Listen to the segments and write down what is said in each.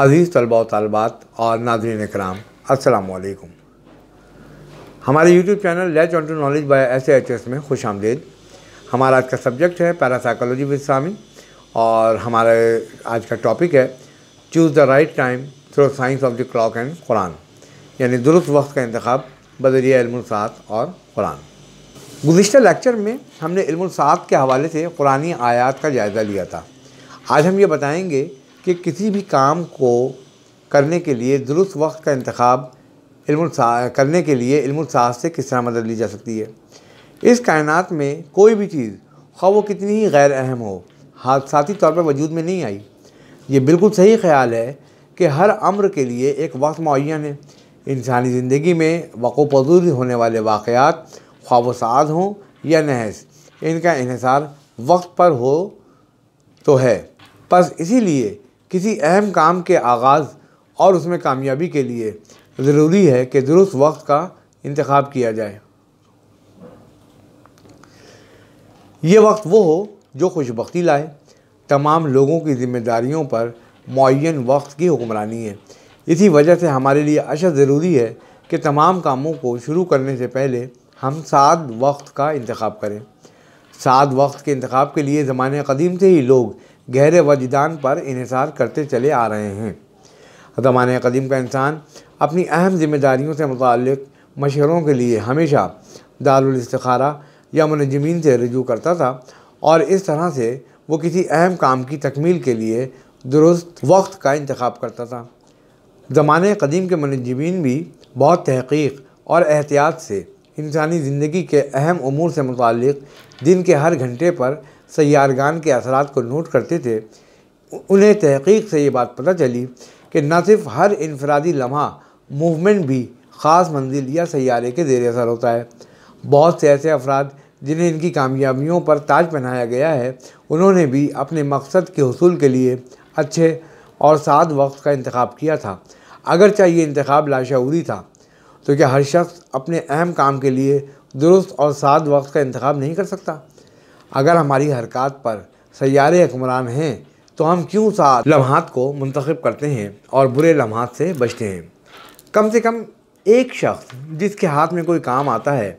عزیز طلبہ و طالبات اور ناظرین اکرام، السلام علیکم۔ ہمارے YouTube channel latch on to knowledge by S H S میں خوش آمدید۔ ہمارا آج کا سبجیکٹ ہے پیرا سائیکالوجی ود اور ہمارا آج کا ٹاپک ہے choose the right time through science of the clock and Quran یعنی درست وقت کا انتخاب بدریہ علم الساعت اور قرآن۔ گزشتہ لیکچر میں ہم نے علم الساعت کے حوالے سے قرآنی آیات کا جائزہ لیا تھا۔ آج ہم یہ بتائیں گے کہ کسی بھی کام کو کرنے کے لیے درست وقت کا انتخاب علم کرنے کے لیے علم الساعت سے کس طرح مدد لی جا سکتی ہے۔ اس کائنات میں کوئی بھی چیز، خواہ وہ کتنی ہی غیر اہم ہو، حادثاتی طور پر وجود میں نہیں آئی۔ یہ بالکل صحیح خیال ہے کہ ہر امر کے لیے ایک وقت معین ہے۔ انسانی زندگی میں وقوع پذور ہونے والے واقعات خواہ و سعاد ہوں یا نحس، ان کا انحصار وقت پر ہو تو ہے۔ بس اسی لیے کسی اہم کام کے آغاز اور اس میں کامیابی کے لیے ضروری ہے کہ درست وقت کا انتخاب کیا جائے۔ یہ وقت وہ ہو جو خوش بختی لائے۔ تمام لوگوں کی ذمہ داریوں پر معین وقت کی حکمرانی ہے۔ اسی وجہ سے ہمارے لیے اشد ضروری ہے کہ تمام کاموں کو شروع کرنے سے پہلے ہم سعد وقت کا انتخاب کریں۔ سعد وقت کے انتخاب کے لیے زمانے قدیم سے ہی لوگ گہرے وجدان پر انحصار کرتے چلے آ رہے ہیں۔ زمانۂ قدیم کا انسان اپنی اہم ذمہ داریوں سے متعلق مشوروں کے لیے ہمیشہ دارالاستخارہ یا منجمین سے رجوع کرتا تھا اور اس طرح سے وہ کسی اہم کام کی تکمیل کے لیے درست وقت کا انتخاب کرتا تھا۔ زمانۂ قدیم کے منجمین بھی بہت تحقیق اور احتیاط سے انسانی زندگی کے اہم امور سے متعلق دن کے ہر گھنٹے پر سیارگان کے اثرات کو نوٹ کرتے تھے، انہیں تحقیق سے یہ بات پتہ چلی کہ نہ صرف ہر انفرادی لمحہ موومنٹ بھی خاص منزل یا سیارے کے زیر اثر ہوتا ہے۔ بہت سے ایسے افراد جنہیں ان کی کامیابیوں پر تاج پہنایا گیا ہے، انہوں نے بھی اپنے مقصد کے حصول کے لیے اچھے اور سعد وقت کا انتخاب کیا تھا۔ اگرچہ یہ انتخاب لاشعوری تھا، تو کیا ہر شخص اپنے اہم کام کے لیے درست اور سعد وقت کا انتخاب نہیں کر سکتا؟ اگر ہماری حرکات پر سیارے حکمران ہیں، تو ہم کیوں ساتھ لمحات کو منتخب کرتے ہیں اور برے لمحات سے بچتے ہیں؟ کم سے کم ایک شخص جس کے ہاتھ میں کوئی کام آتا ہے،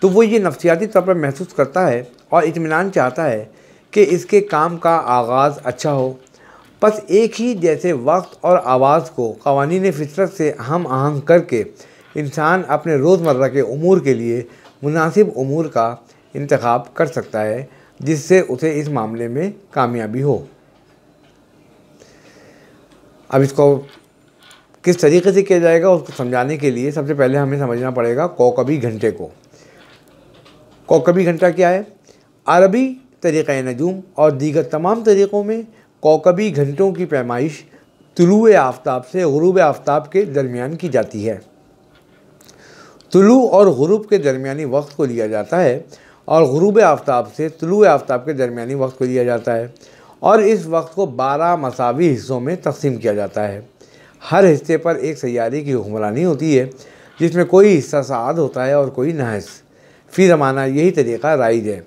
تو وہ یہ نفسیاتی طور پر محسوس کرتا ہے اور اطمینان چاہتا ہے کہ اس کے کام کا آغاز اچھا ہو۔ بس ایک ہی جیسے وقت اور آواز کو قوانین فطرت سے ہم آہنگ کر کے انسان اپنے روزمرہ کے امور کے لیے مناسب امور کا انتخاب کر سکتا ہے۔ جس سے اسے اس معاملے میں کامیابی ہو۔ اب اس کو کس طریقے سے کیا جائے گا، اس کو سمجھانے کے لیے سب سے پہلے ہمیں سمجھنا پڑے گا کوکبی گھنٹے کو۔ کوکبی گھنٹہ کیا ہے؟ عربی طریقۂ نجوم اور دیگر تمام طریقوں میں کوکبی گھنٹوں کی پیمائش طلوع آفتاب سے غروب آفتاب کے درمیان کی جاتی ہے۔ طلوع اور غروب کے درمیانی وقت کو لیا جاتا ہے اور غروب آفتاب سے طلوع آفتاب کے درمیانی وقت کو لیا جاتا ہے اور اس وقت کو بارہ مساوی حصوں میں تقسیم کیا جاتا ہے۔ ہر حصے پر ایک سیارے کی حکمرانی ہوتی ہے، جس میں کوئی حصہ سعاد ہوتا ہے اور کوئی نحس۔ فی زمانہ یہی طریقہ رائج ہے۔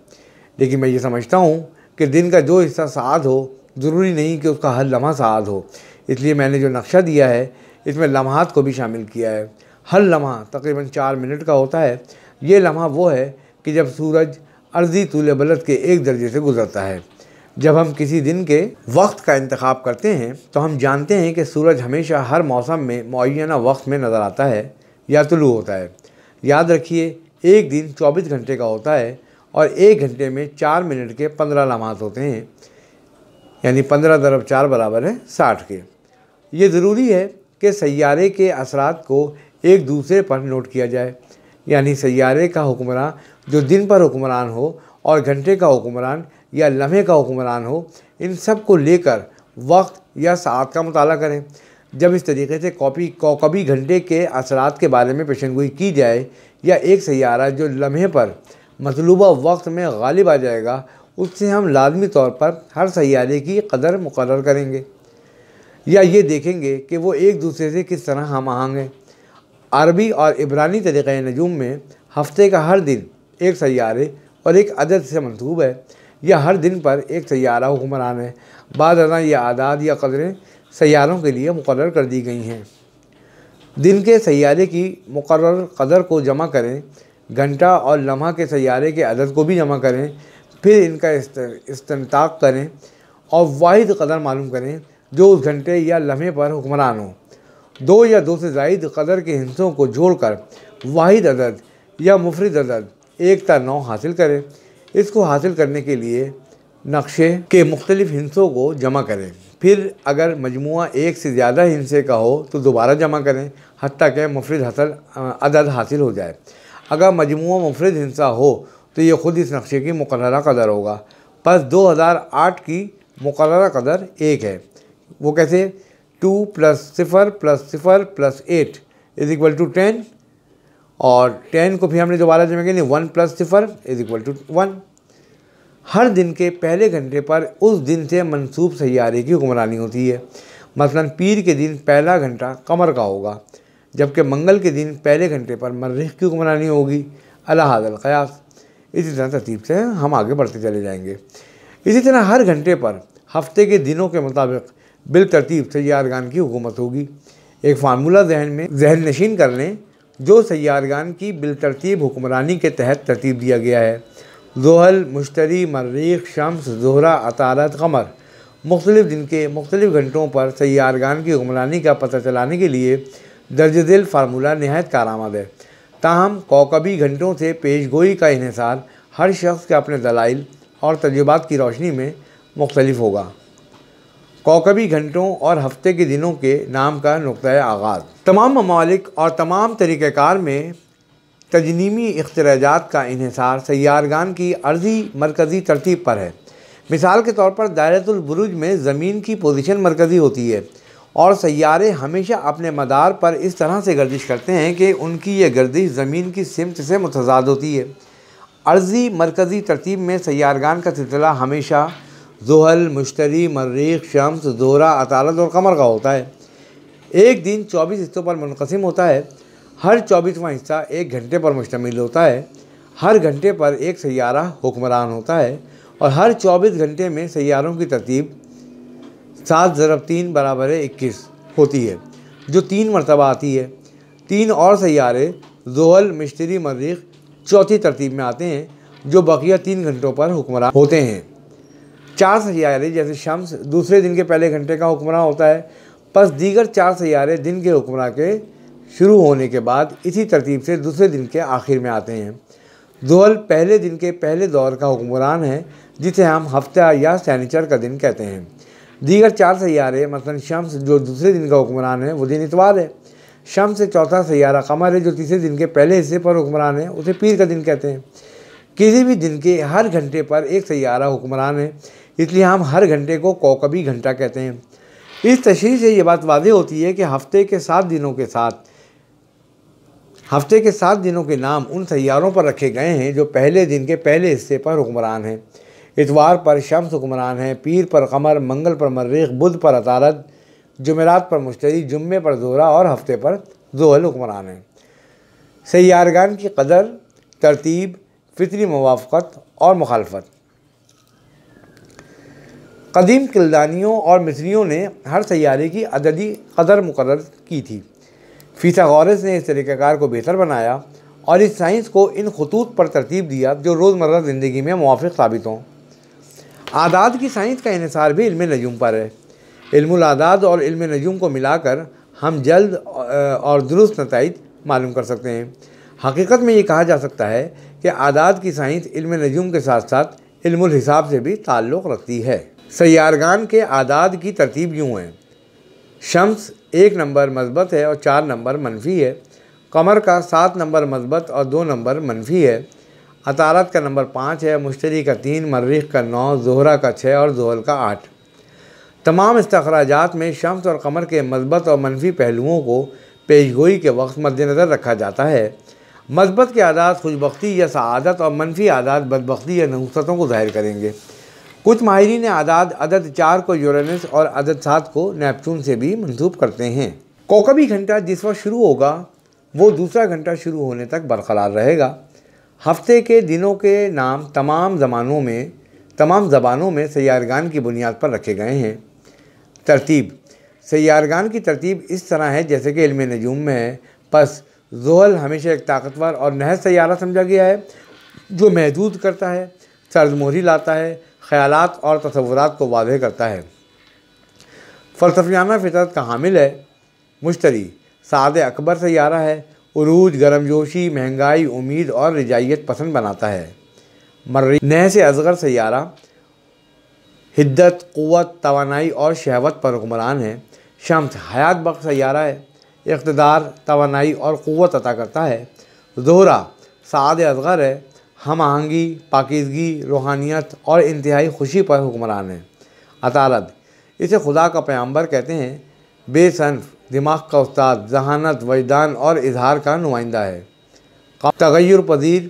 لیکن میں یہ سمجھتا ہوں کہ دن کا جو حصہ سعاد ہو، ضروری نہیں کہ اس کا ہر لمحہ سعاد ہو۔ اس لیے میں نے جو نقشہ دیا ہے، اس میں لمحات کو بھی شامل کیا ہے۔ ہر لمحہ تقریباً چار منٹ کا ہوتا ہے۔ یہ لمحہ وہ ہے کہ جب سورج عرضی طول بلد کے ایک درجے سے گزرتا ہے۔ جب ہم کسی دن کے وقت کا انتخاب کرتے ہیں، تو ہم جانتے ہیں کہ سورج ہمیشہ ہر موسم میں معینہ وقت میں نظر آتا ہے یا طلوع ہوتا ہے۔ یاد رکھیے، ایک دن چوبیس گھنٹے کا ہوتا ہے اور ایک گھنٹے میں چار منٹ کے پندرہ لمحات ہوتے ہیں یعنی پندرہ درب چار برابر ہے ساٹھ کے۔ یہ ضروری ہے کہ سیارے کے اثرات کو ایک دوسرے پر نوٹ کیا جائے۔ یعنی سیارے کا حکمراں جو دن پر حکمران ہو اور گھنٹے کا حکمران یا لمحے کا حکمران ہو، ان سب کو لے کر وقت یا ساعت کا مطالعہ کریں۔ جب اس طریقے سے کاپی کوکبی گھنٹے کے اثرات کے بارے میں پیشن گوئی کی جائے یا ایک سیارہ جو لمحے پر مطلوبہ وقت میں غالب آ جائے گا، اس سے ہم لازمی طور پر ہر سیارے کی قدر مقرر کریں گے۔ یا یہ دیکھیں گے کہ وہ ایک دوسرے سے کس طرح ہم آہنگ ہیں۔ عربی اور عبرانی طریقۂ نجوم میں ہفتے کا ہر دن ایک سیارے اور ایک عدد سے منصوب ہے۔ یا ہر دن پر ایک سیارہ حکمران ہے۔ بعض ازاں یہ عادات یا قدریں سیاروں کے لیے مقرر کر دی گئی ہیں۔ دن کے سیارے کی مقرر قدر کو جمع کریں، گھنٹہ اور لمحہ کے سیارے کے عدد کو بھی جمع کریں، پھر ان کا استنطاق کریں اور واحد قدر معلوم کریں جو اس گھنٹے یا لمحے پر حکمران ہوں۔ دو یا دو سے زائد قدر کے ہنسوں کو جوڑ کر واحد عدد یا مفرد عدد ایک تا نو حاصل کریں۔ اس کو حاصل کرنے کے لیے نقشے کے مختلف ہنسوں کو جمع کریں۔ پھر اگر مجموعہ ایک سے زیادہ ہنسے کا ہو تو دوبارہ جمع کریں، حتیٰ کہ مفرد حاصل عدد حاصل ہو جائے۔ اگر مجموعہ مفرد ہنسا ہو تو یہ خود اس نقشے کی مقررہ قدر ہوگا۔ پس دو ہزار آٹھ کی مقررہ قدر ایک ہے۔ وہ کیسے؟ ٹو پلس صفر پلس صفر plus eight is equal to ten اور ٹین کو بھی ہم نے دوبارہ جمع کیا یعنی ون پلس صفر از اکول ٹو ون۔ ہر دن کے پہلے گھنٹے پر اس دن سے منسوب سیارے کی حکمرانی ہوتی ہے۔ مثلا پیر کے دن پہلا گھنٹہ قمر کا ہوگا، جبکہ منگل کے دن پہلے گھنٹے پر مریخ کی حکمرانی ہوگی۔ الحاد القیاس اسی طرح ترتیب سے ہم آگے بڑھتے چلے جائیں گے۔ اسی طرح ہر گھنٹے پر ہفتے کے دنوں کے مطابق بالترتیب سیارگان کی حکومت ہوگی۔ ایک فارمولہ ذہن میں ذہن نشین کر لیں جو سیارگان کی بالترتیب حکمرانی کے تحت ترتیب دیا گیا ہے۔ زحل مشتری، مریخ، شمس، زہرہ عطارت قمر۔ مختلف دن کے مختلف گھنٹوں پر سیارگان کی حکمرانی کا پتہ چلانے کے لیے درج ذیل فارمولہ نہایت کارآمد ہے۔ تاہم، کوکبی گھنٹوں سے پیش گوئی کا انحصار ہر شخص کے اپنے دلائل اور تجربات کی روشنی میں مختلف ہوگا۔ کوکبی گھنٹوں اور ہفتے کے دنوں کے نام کا نقطۂ آغاز۔ تمام ممالک اور تمام طریقہ کار میں تجنیمی اختراجات کا انحصار سیارگان کی عرضی مرکزی ترتیب پر ہے۔ مثال کے طور پر دائرۃ البروج میں زمین کی پوزیشن مرکزی ہوتی ہے اور سیارے ہمیشہ اپنے مدار پر اس طرح سے گردش کرتے ہیں کہ ان کی یہ گردش زمین کی سمت سے متضاد ہوتی ہے۔ عرضی مرکزی ترتیب میں سیارگان کا سلسلہ ہمیشہ زحل مشتری، مریخ، شمس، زہرہ، عطالت اور قمر کا ہوتا ہے۔ ایک دن چوبیس حصوں پر منقسم ہوتا ہے۔ ہر چوبیسواں حصہ ایک گھنٹے پر مشتمل ہوتا ہے۔ ہر گھنٹے پر ایک سیارہ حکمران ہوتا ہے اور ہر چوبیس گھنٹے میں سیاروں کی ترتیب سات ضرب تین برابر اکیس ہوتی ہے، جو تین مرتبہ آتی ہے۔ تین اور سیارے زحل مشتری، مریخ چوتھی ترتیب میں آتے ہیں، جو بقیہ تین گھنٹوں پر حکمران ہوتے ہیں۔ چار سیارے جیسے شمس دوسرے دن کے پہلے گھنٹے کا حکمراں ہوتا ہے، پس دیگر چار سیارے دن کے حکمراں کے شروع ہونے کے بعد اسی ترتیب سے دوسرے دن کے آخر میں آتے ہیں۔ زحل پہلے دن کے پہلے دور کا حکمران ہے، جسے ہم ہفتہ یا سینیچر کا دن کہتے ہیں۔ دیگر چار سیارے، مثلا شمس جو دوسرے دن کا حکمران ہے، وہ دن اتوار ہے۔ شمس سے چوتھا سیارہ قمر ہے، جو تیسرے دن کے پہلے حصے پر حکمران ہے، اسے پیر کا دن کہتے ہیں۔ کسی بھی دن کے ہر گھنٹے پر ایک سیارہ حکمران ہے۔ اس لیے ہم ہر گھنٹے کو کوکبی گھنٹہ کہتے ہیں۔ اس تشریح سے یہ بات واضح ہوتی ہے کہ ہفتے کے سات دنوں کے ساتھ، ہفتے کے سات دنوں کے نام ان سیاروں پر رکھے گئے ہیں جو پہلے دن کے پہلے حصے پر حکمران ہیں۔ اتوار پر شمس حکمران ہیں، پیر پر قمر، منگل پر مریخ، بدھ پر عطارت جمعرات پر مشتری، جمعے پر زہرہ اور ہفتے پر زحل حکمران ہیں۔ سیارگان کی قدر، ترتیب، فطری موافقت اور مخالفت۔ قدیم کلدانیوں اور مصریوں نے ہر سیارے کی عددی قدر مقرر کی تھی۔ فیثاغورس نے اس طریقہ کار کو بہتر بنایا اور اس سائنس کو ان خطوط پر ترتیب دیا جو روزمرہ زندگی میں موافق ثابت ہوں۔ اعداد کی سائنس کا انحصار بھی علم نجوم پر ہے۔ علم العداد اور علم نجوم کو ملا کر ہم جلد اور درست نتائج معلوم کر سکتے ہیں۔ حقیقت میں یہ کہا جا سکتا ہے کہ اعداد کی سائنس علم نجوم کے ساتھ ساتھ علم الحساب سے بھی تعلق رکھتی ہے۔ سیارگان کے اعداد کی ترتیب یوں ہیں شمس ایک نمبر مثبت ہے اور چار نمبر منفی ہے۔ قمر کا سات نمبر مثبت اور دو نمبر منفی ہے۔ عطارت کا نمبر پانچ ہے، مشتری کا تین، مریخ کا نو زہرہ کا چھ اور زحل کا آٹھ۔ تمام استخراجات میں شمس اور قمر کے مثبت اور منفی پہلوؤں کو پیشگوئی کے وقت مد نظر رکھا جاتا ہے۔ مثبت کے عادات خوشبختی یا سعادت اور منفی عادات بدبختی یا نحوستوں کو ظاہر کریں گے۔ کچھ ماہرین اعداد عدد چار کو یورینس اور عدد سات کو نیپچون سے بھی منسوب کرتے ہیں۔ کوکبی گھنٹہ جس وقت شروع ہوگا، وہ دوسرا گھنٹہ شروع ہونے تک برقرار رہے گا۔ ہفتے کے دنوں کے نام تمام زمانوں میں، تمام زبانوں میں سیارگان کی بنیاد پر رکھے گئے ہیں۔ ترتیب سیارگان کی ترتیب اس طرح ہے جیسے کہ علم نجوم میں ہے۔ پس زحل ہمیشہ ایک طاقتور اور نہر سیارہ سمجھا گیا ہے، جو محدود کرتا ہے سرد مہری لاتا ہے خیالات اور تصورات کو واضح کرتا ہے۔ فلسفیانہ فطرت کا حامل ہے۔ مشتری سعد اکبر سیارہ ہے۔ عروج، گرم جوشی، مہنگائی، امید اور رجائیت پسند بناتا ہے۔ مری نہ سے ازغر سیارہ۔ حدت، قوت، توانائی اور شہوت پر حکمران ہے۔ شمس حیات بخش سیارہ ہے۔ اقتدار، توانائی اور قوت عطا کرتا ہے۔ زہرہ سعد ازغر ہے۔ ہم آہنگی، پاکیزگی، روحانیت اور انتہائی خوشی پر حکمران ہے عطارد، اسے خدا کا پیامبر کہتے ہیں۔ بے صنف، دماغ کا استاد، ذہانت، وجدان اور اظہار کا نمائندہ ہے۔ تغیر پذیر،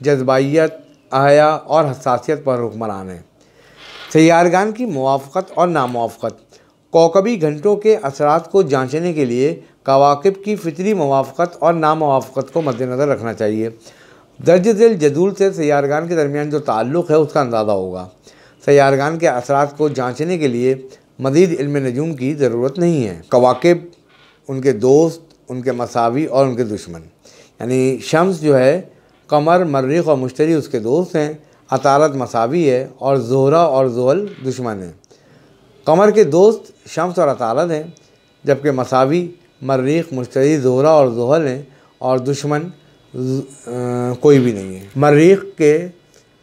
جذبائیت احیا اور حساسیت پر حکمران ہے سیارگان کی موافقت اور ناموافقت۔ کوکبی گھنٹوں کے اثرات کو جانچنے کے لیے کواقب کی فطری موافقت اور ناموافقت کو مد نظر رکھنا چاہیے۔ درج ذیل جدول سے سیارگان کے درمیان جو تعلق ہے اس کا اندازہ ہوگا۔ سیارگان کے اثرات کو جانچنے کے لیے مزید علم نجوم کی ضرورت نہیں ہے۔ کواقب ان کے دوست، ان کے مساوی اور ان کے دشمن۔ یعنی شمس جو ہے، قمر، مریخ اور مشتری اس کے دوست ہیں۔ عطارت مساوی ہے اور زہرہ اور زحل دشمن ہیں۔ قمر کے دوست شمس اور عطارت ہیں، جبکہ مساوی، مریخ، مشتری زہرہ اور زحل ہیں اور دشمن کوئی بھی نہیں ہے۔ مریخ کے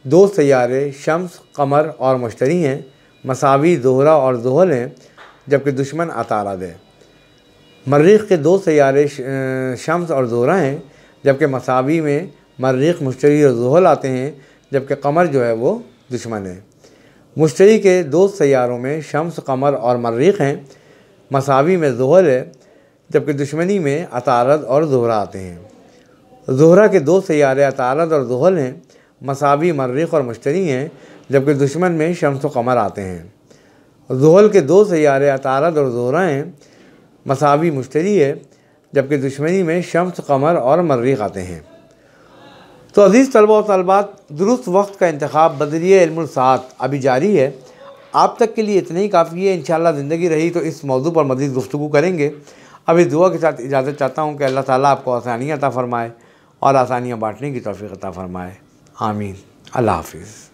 دو سیارے شمس، قمر اور مشتری ہیں۔ مساوی زہرہ اور زحل ہیں، جبکہ دشمن عطارد ہے مریخ کے دو سیارے شمس اور زہرہ ہیں، جبکہ مساوی میں مریخ، مشتری اور زحل آتے ہیں، جبکہ قمر جو ہے وہ دشمن ہے۔ مشتری کے دو سیاروں میں شمس، قمر اور مریخ ہیں۔ مساوی میں زحل ہے، جبکہ دشمنی میں عطارد اور زہرہ آتے ہیں۔ زہرہ کے دو سیارے عطارد اور زحل ہیں، مساوی مریخ اور مشتری ہیں، جبکہ دشمن میں شمس و قمر آتے ہیں۔ زحل کے دو سیارے عطارد اور زہرہ ہیں، مساوی مشتری ہے، جبکہ دشمنی میں شمس قمر اور مریخ آتے ہیں۔ تو عزیز طلبہ و طالبات، درست وقت کا انتخاب بدریہ علم الساعت ابھی جاری ہے۔ آپ تک کے لیے اتنا ہی کافی ہے، انشاءاللہ زندگی رہی تو اس موضوع پر مزید گفتگو کریں گے۔ ابھی دعا کے ساتھ اجازت چاہتا ہوں کہ اللہ تعالیٰ آپ کو آسانیاں عطا فرمائے۔ اور آسانیاں بانٹنے کی توفیق عطا فرمائے۔ آمین۔ اللہ حافظ۔